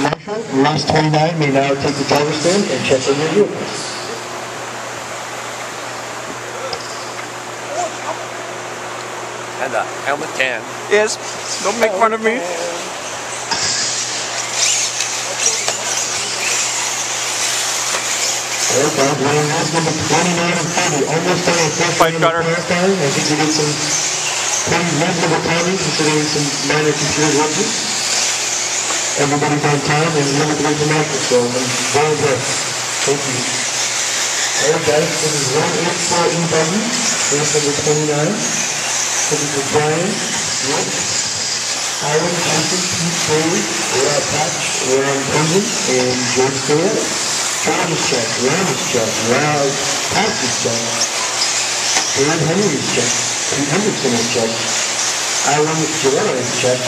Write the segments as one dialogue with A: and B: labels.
A: Marshall, race 29 may now take the driver's stand and check in your vehicle.
B: And the helmet can.
C: Yes. Don't make fun of me.
A: Okay, running race number 29 and 30, almost on our first
C: Pipe
A: round of
C: cutter.
A: I think we did some pretty reasonable timing considering some minor computer glitches. Everybody's on time and to market, so I'm very impressed. Thank you. Alright guys, this is 184 E button, race number 29. This is Brian, Rick, Aaron, Jason, Pete, Bailey, Rob Patch, Ron Pension, and George Ferreira. Travis check, is check, Rob is check, Aaron Henry is check, Pete Hendrickson is check, Aaron Ferreira is check,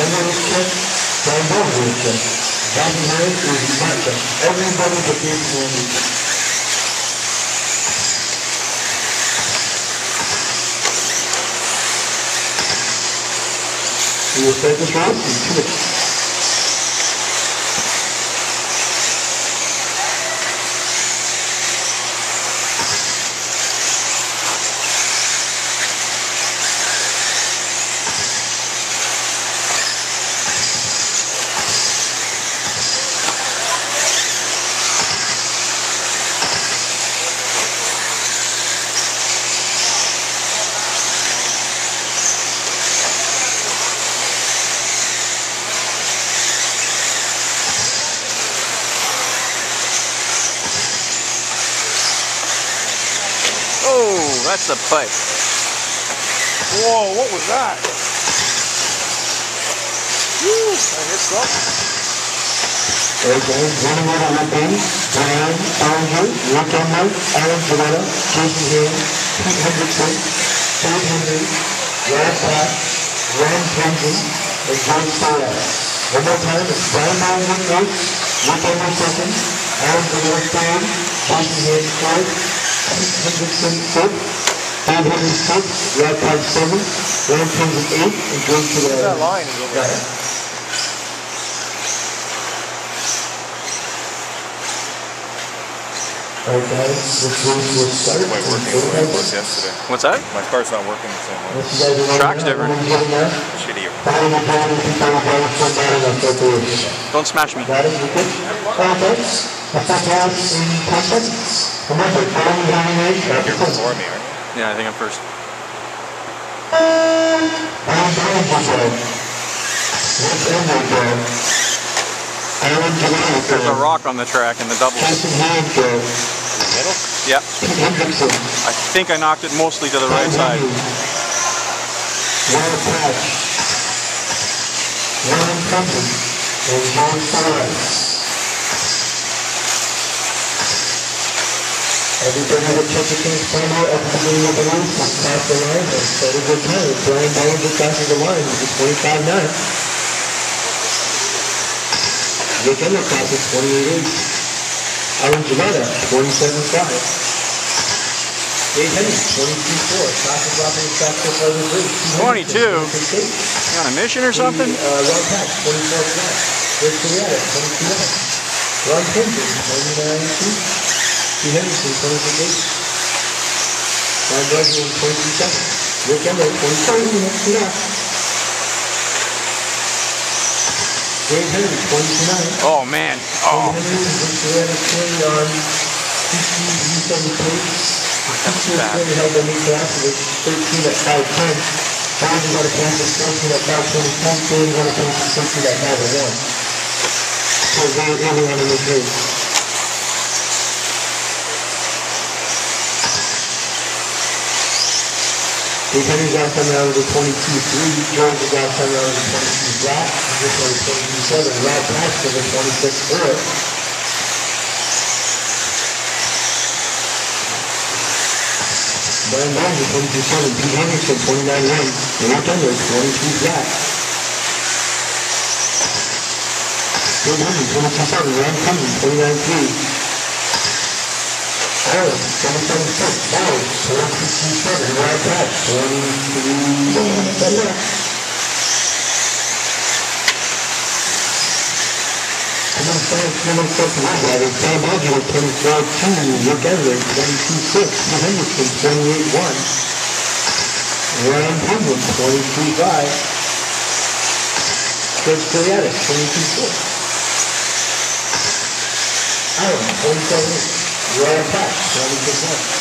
A: Emmer is check, Bowles is check, Bobby Harris is. Everybody is check. Will start this round in two minutes.
C: Oh, that's a pipe. Whoa, what was that? Woo, I hit something.
A: Okay, one minute with Ben, Brian, Andrew, Rick Emmer, Alan Gilletta, Jason Hale, Pete Hendrickson, Dave Henry, Rob Pat, Ron Penton, and George Ferrera. One more time, it's Brian Bowles in first, Rick Emmer second, Alan Gilletta third, Jason Hale fourth, Pete Hendrickson fifth, Dave Henry sixth, Rob Pat seventh, Ron Penton eighth, and George Ferrera.
C: That line is over there.
A: Alright guys, this race will start.
D: Way working the way it was yesterday.
C: What's that?
D: My car's not working the same way.
A: Unless you guys are running
C: Track's
A: out,
C: different.
A: everyone's getting out.
D: Shittier.
A: Follow the plan and keep on going for that and I'll start the race.
C: Don't smash me.
A: Got it, you good? Alright guys, a full pass in ten seconds. Remember, follow the running range
D: You're
A: after ten.
D: before me, aren't you?
C: Yeah, I think I'm first.
A: Brian Burns is there. Rick Emmer there. Alan Gillette
C: There's a rock on the track in the doubles.
A: Jason Hand there.
D: Middle?
C: Yep. I think I knocked it mostly to the right side.
A: Ron Patch. Ron Compton. And John Flores. Everybody that took the King's Primer at the beginning of the race has passed the line and set a good time. Brian Bowles just passes the line with 25.9. Rick Emmett passes 28.8. Alan Gilletta, 27.5. Dave Henry, 22.4. Passes off in the track for further three.
C: 22? You on a mission or something?
A: Uh, Ron Pack, 24 flat. Rick Ferreira, 22 out. Ron Pimpton, 29 2. Steve Henderson, 26 8. Ron Gregory, 22 7. Rick Emmett, 27 minutes to left. Dave Henry, 22 9.
C: Oh man. Oh,
A: Dave Henry, Rick Ferreira, 20 on PC U73.
C: that's
A: Teacher
C: bad.
A: really held the lead class, it was 13 at 510. Bobby got a pass at 14 at 520. Dave got a pass at 16 at 501. So very early on in this race. Dave Henry's last time around was a 22-3. George's last time around was a 22 flat. This one was 22-7. Rob Patch was a 26-4. Brian Barnes at 22-7, Pete Henderson 29-1, and Rick Emmett 22 flat. Dave Henry 22-7, Ron Cummins 29-3. Aaron 27-6, Bowles 22-7, Five modular, 24 2, 22 6, Henderson, 28 1, Ryan Penguin, 23 5, Chris 22 4, 27 8, Ryan Pack, 26 1.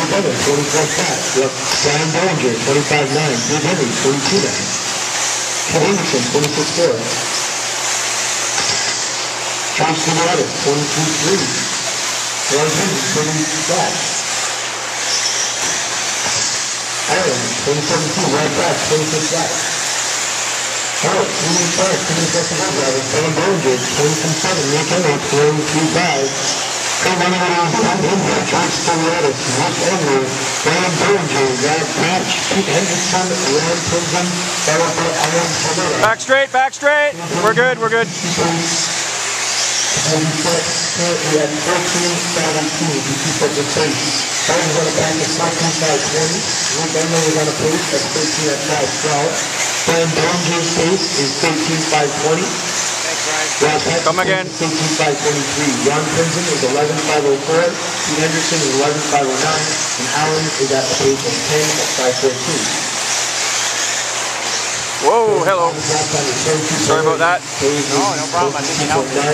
A: Mount Evans, 44 flat. Yep. Brian Bellinger, 25 9. Drew Henry, 42 9. Ken Anderson, 26 4. Tom Silverado, 22 3. Ron Henry, 30 flat. Ireland, 27 2. Ryan Black, 26 flat. Charlotte, 3 5, 26 half. Kevin Bellinger, 22 7. Nick Emmett, 43 5. Somebody on Sunday, John Stiletto, Mark Edler, Brian Berger, Zach Patch, Pete Henderson, Ryan Pilgrim, Erica Allen Sabera.
C: Back straight, back straight. We're good, we're good.
A: And we had 14, 17, if keep up the pace. Biden going to back to 5, 20. Luke Emmer was on a pace at 13, at 5, 12. Brian Berger's pace is 13, 5, 20. Right.
C: Come again.
A: 18 by 23. Crimson is 11504. Pete Anderson is 11509. And Allen is at the age 10 at 514.
C: Whoa, hello.
A: Sorry
C: about that.
A: No, no problem. I didn't help you.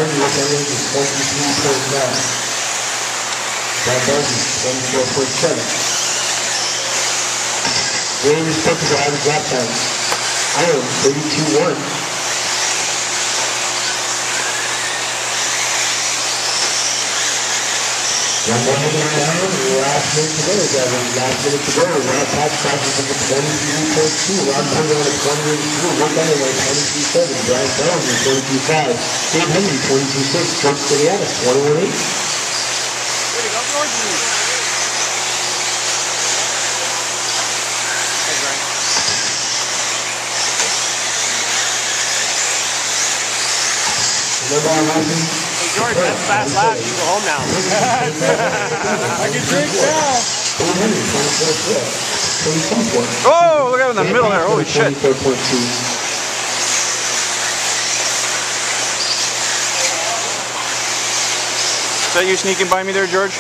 A: Range is focused on drop times. I am 32-1. One more minute go, last minute to go, Devin. Last minute to go. Round top crosses into 23.2. Round two down at 23. Rick Elway, 23.7. Brian Bellamy, 23.5. Dave Henry, 23.6. Trump City Adams, 21.8. Number 11,
B: George, that's fast lap. You go home now. I can drink now.
C: Oh, look out in the middle there. Holy shit. Is that you sneaking by me there, George?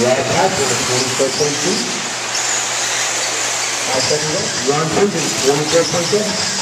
A: Right i of 24.2. Ron Pigeon, 24.2.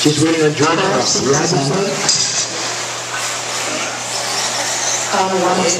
A: Just waiting on George. Robinson.
E: long is